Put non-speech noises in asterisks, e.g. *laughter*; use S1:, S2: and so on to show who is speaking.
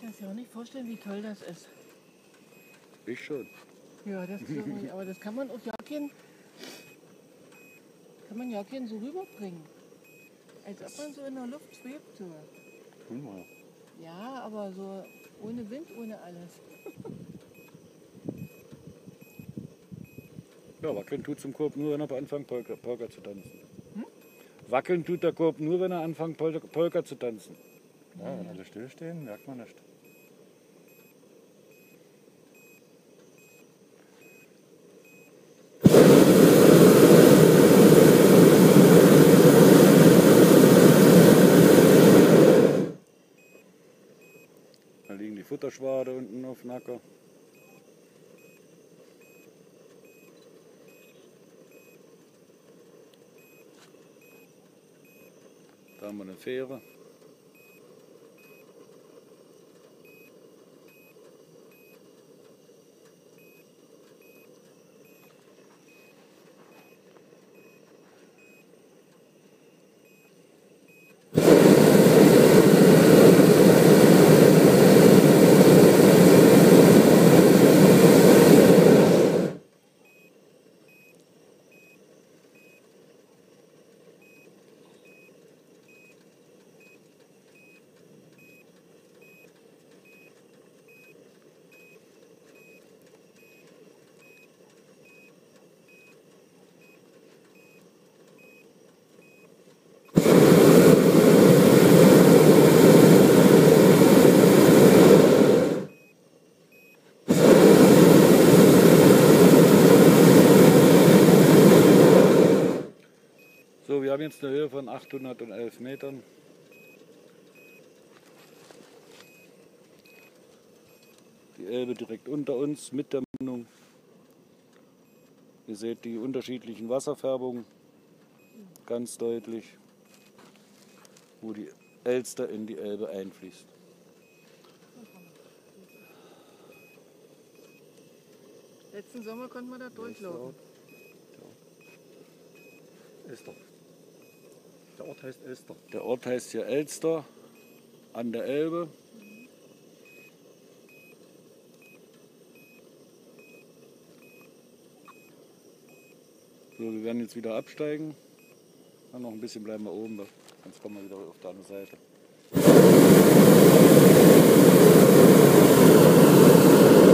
S1: gar nicht vorstellen, wie toll das ist.
S2: Ich schon.
S1: Ja, das *laughs* glaube ich. Aber das kann man auf Jagdchen, kann man Jagdchen so rüberbringen. Als ob man so in der Luft schwebt. So.
S2: Tun wir.
S1: Ja, aber so ohne Wind, ohne alles. *laughs*
S2: Ja, wackeln tut zum Korb nur, wenn er anfängt, Polka, Polka zu tanzen. Wackeln tut der Korb nur, wenn er anfängt, Polka, Polka zu tanzen.
S3: Ja, wenn alle stillstehen, merkt man nicht.
S2: Da liegen die Futterschwade unten auf dem Acker. Da haben wir eine Fähre. So, wir haben jetzt eine Höhe von 811 Metern. Die Elbe direkt unter uns mit der Mündung. Ihr seht die unterschiedlichen Wasserfärbungen ganz deutlich, wo die Elster in die Elbe einfließt.
S1: Letzten Sommer konnte man da durchlaufen.
S3: Elster. Der Ort heißt Elster.
S2: Der Ort heißt hier Elster an der Elbe. So, wir werden jetzt wieder absteigen. Dann noch ein bisschen bleiben wir oben, sonst kommen wir wieder auf der anderen Seite.